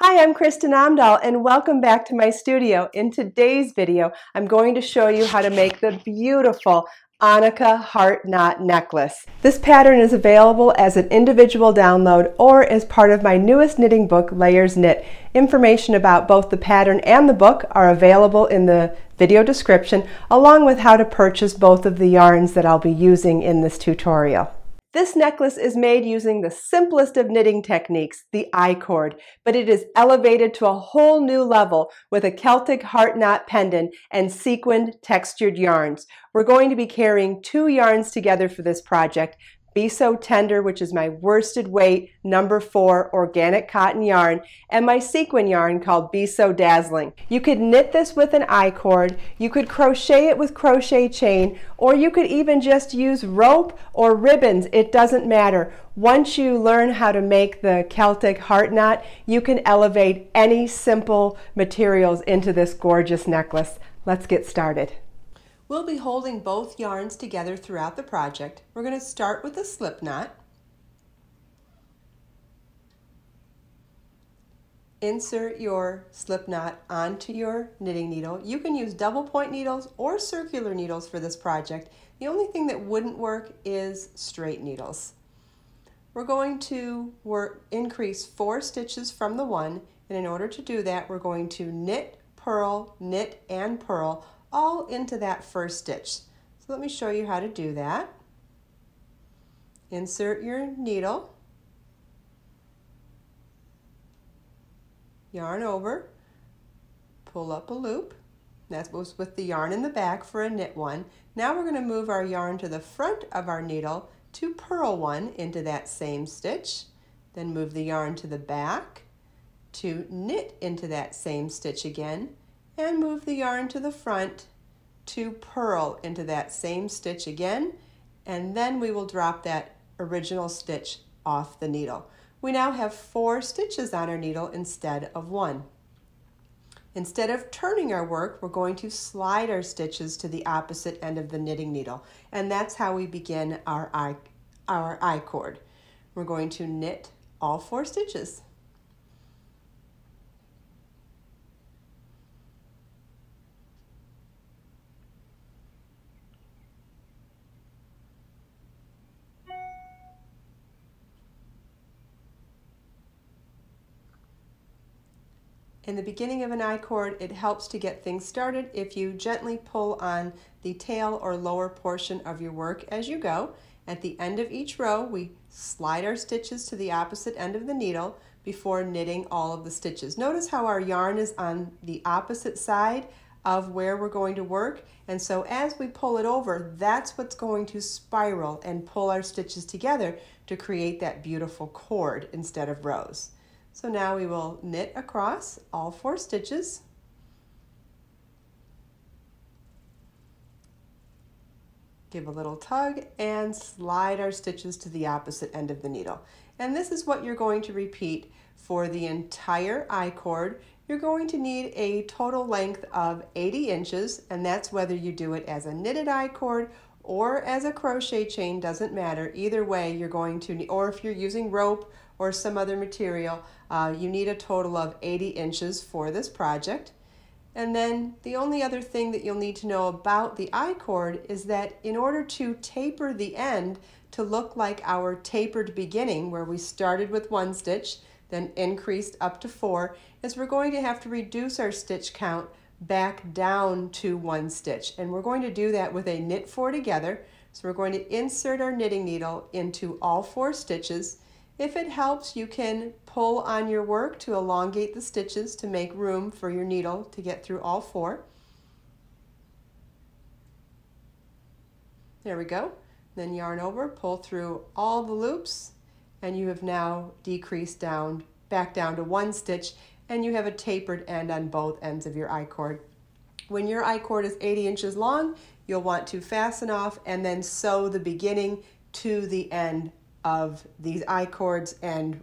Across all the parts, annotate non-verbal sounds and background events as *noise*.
Hi, I'm Kristin Omdahl and welcome back to my studio. In today's video, I'm going to show you how to make the beautiful Annika heart knot necklace. This pattern is available as an individual download or as part of my newest knitting book, Layers Knit. Information about both the pattern and the book are available in the video description, along with how to purchase both of the yarns that I'll be using in this tutorial. This necklace is made using the simplest of knitting techniques, the I-cord, but it is elevated to a whole new level with a Celtic heart knot pendant and sequined textured yarns. We're going to be carrying two yarns together for this project, be So Tender, which is my worsted weight number four organic cotton yarn, and my sequin yarn called Be So Dazzling. You could knit this with an I-cord, you could crochet it with crochet chain, or you could even just use rope or ribbons. It doesn't matter. Once you learn how to make the Celtic heart knot, you can elevate any simple materials into this gorgeous necklace. Let's get started. We'll be holding both yarns together throughout the project. We're going to start with a slip knot. Insert your slip knot onto your knitting needle. You can use double point needles or circular needles for this project. The only thing that wouldn't work is straight needles. We're going to work, increase four stitches from the one, and in order to do that, we're going to knit, purl, knit, and purl all into that first stitch. So let me show you how to do that. Insert your needle, yarn over, pull up a loop. That was with the yarn in the back for a knit one. Now we're going to move our yarn to the front of our needle to purl one into that same stitch. Then move the yarn to the back to knit into that same stitch again and move the yarn to the front to purl into that same stitch again and then we will drop that original stitch off the needle. We now have four stitches on our needle instead of one. Instead of turning our work, we're going to slide our stitches to the opposite end of the knitting needle. And that's how we begin our I, our I cord. We're going to knit all four stitches. In the beginning of an I-cord, it helps to get things started if you gently pull on the tail or lower portion of your work as you go. At the end of each row, we slide our stitches to the opposite end of the needle before knitting all of the stitches. Notice how our yarn is on the opposite side of where we're going to work. And so as we pull it over, that's what's going to spiral and pull our stitches together to create that beautiful cord instead of rows. So now we will knit across all four stitches. Give a little tug and slide our stitches to the opposite end of the needle. And this is what you're going to repeat for the entire I-cord. You're going to need a total length of 80 inches, and that's whether you do it as a knitted I-cord or as a crochet chain, doesn't matter. Either way, you're going to, or if you're using rope or some other material, uh, you need a total of 80 inches for this project. And then the only other thing that you'll need to know about the I-cord is that in order to taper the end to look like our tapered beginning, where we started with one stitch, then increased up to four, is we're going to have to reduce our stitch count back down to one stitch. And we're going to do that with a knit four together. So we're going to insert our knitting needle into all four stitches if it helps, you can pull on your work to elongate the stitches to make room for your needle to get through all four. There we go. Then yarn over, pull through all the loops, and you have now decreased down, back down to one stitch, and you have a tapered end on both ends of your I-cord. When your I-cord is 80 inches long, you'll want to fasten off and then sew the beginning to the end of these I-cords and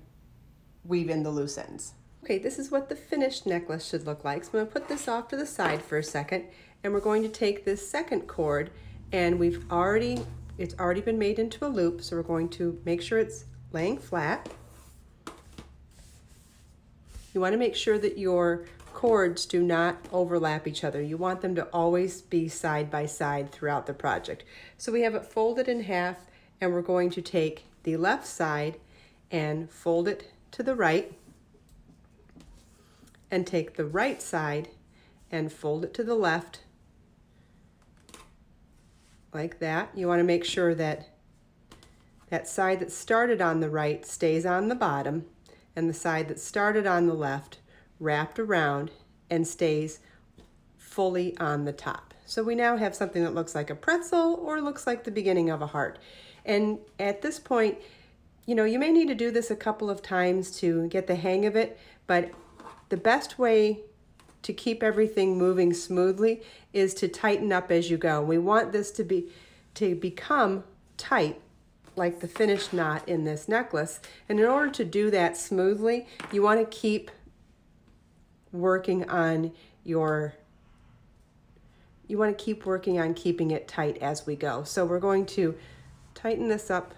weave in the loose ends. Okay, this is what the finished necklace should look like. So I'm gonna put this off to the side for a second and we're going to take this second cord and we've already, it's already been made into a loop. So we're going to make sure it's laying flat. You want to make sure that your cords do not overlap each other. You want them to always be side by side throughout the project. So we have it folded in half and we're going to take the left side and fold it to the right and take the right side and fold it to the left like that. You want to make sure that that side that started on the right stays on the bottom and the side that started on the left wrapped around and stays fully on the top. So we now have something that looks like a pretzel or looks like the beginning of a heart. And at this point, you know, you may need to do this a couple of times to get the hang of it, but the best way to keep everything moving smoothly is to tighten up as you go. We want this to be to become tight like the finished knot in this necklace. And in order to do that smoothly, you want to keep working on your you want to keep working on keeping it tight as we go. So we're going to tighten this up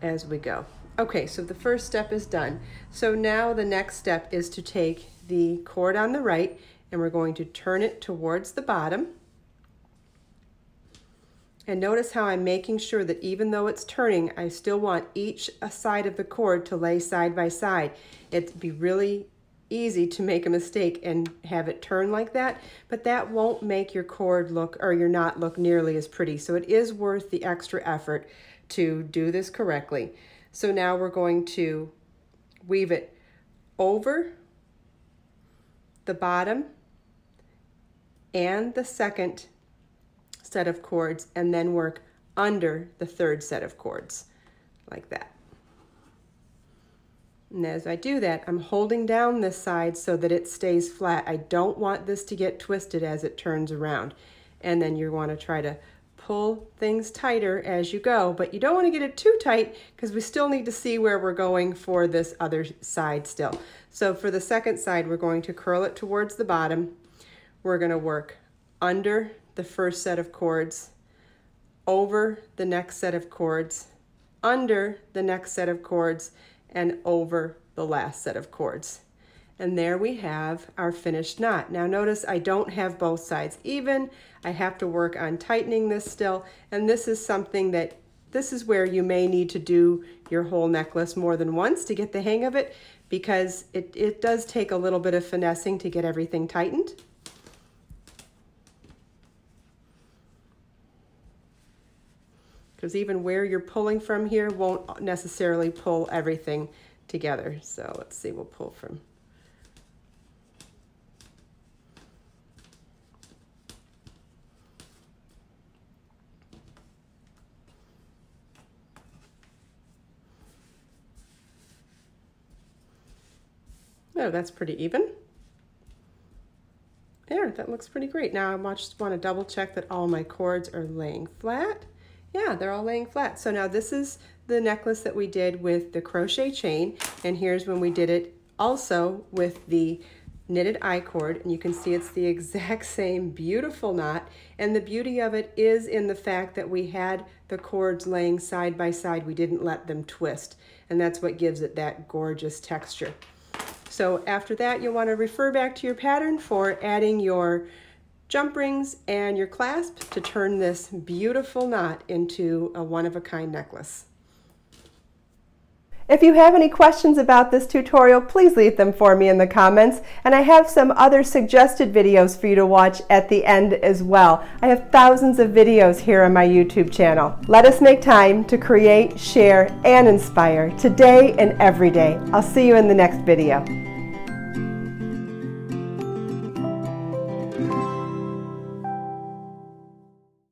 as we go. Okay, so the first step is done. So now the next step is to take the cord on the right and we're going to turn it towards the bottom. And notice how I'm making sure that even though it's turning, I still want each side of the cord to lay side by side. It'd be really easy to make a mistake and have it turn like that, but that won't make your cord look or your knot look nearly as pretty. So it is worth the extra effort to do this correctly. So now we're going to weave it over the bottom and the second set of cords and then work under the third set of cords like that. And as I do that, I'm holding down this side so that it stays flat. I don't want this to get twisted as it turns around. And then you want to try to pull things tighter as you go, but you don't want to get it too tight because we still need to see where we're going for this other side still. So for the second side, we're going to curl it towards the bottom. We're going to work under the first set of cords, over the next set of cords, under the next set of cords, and over the last set of cords. And there we have our finished knot. Now notice I don't have both sides even. I have to work on tightening this still. And this is something that, this is where you may need to do your whole necklace more than once to get the hang of it because it, it does take a little bit of finessing to get everything tightened. Because even where you're pulling from here won't necessarily pull everything together. So let's see, we'll pull from Oh, that's pretty even. There, that looks pretty great. Now I just want to double check that all my cords are laying flat. Yeah, they're all laying flat. So now this is the necklace that we did with the crochet chain, and here's when we did it also with the knitted I-cord, and you can see it's the *laughs* exact same beautiful knot, and the beauty of it is in the fact that we had the cords laying side by side. We didn't let them twist, and that's what gives it that gorgeous texture. So after that, you'll want to refer back to your pattern for adding your jump rings and your clasp to turn this beautiful knot into a one-of-a-kind necklace. If you have any questions about this tutorial, please leave them for me in the comments. And I have some other suggested videos for you to watch at the end as well. I have thousands of videos here on my YouTube channel. Let us make time to create, share, and inspire today and every day. I'll see you in the next video.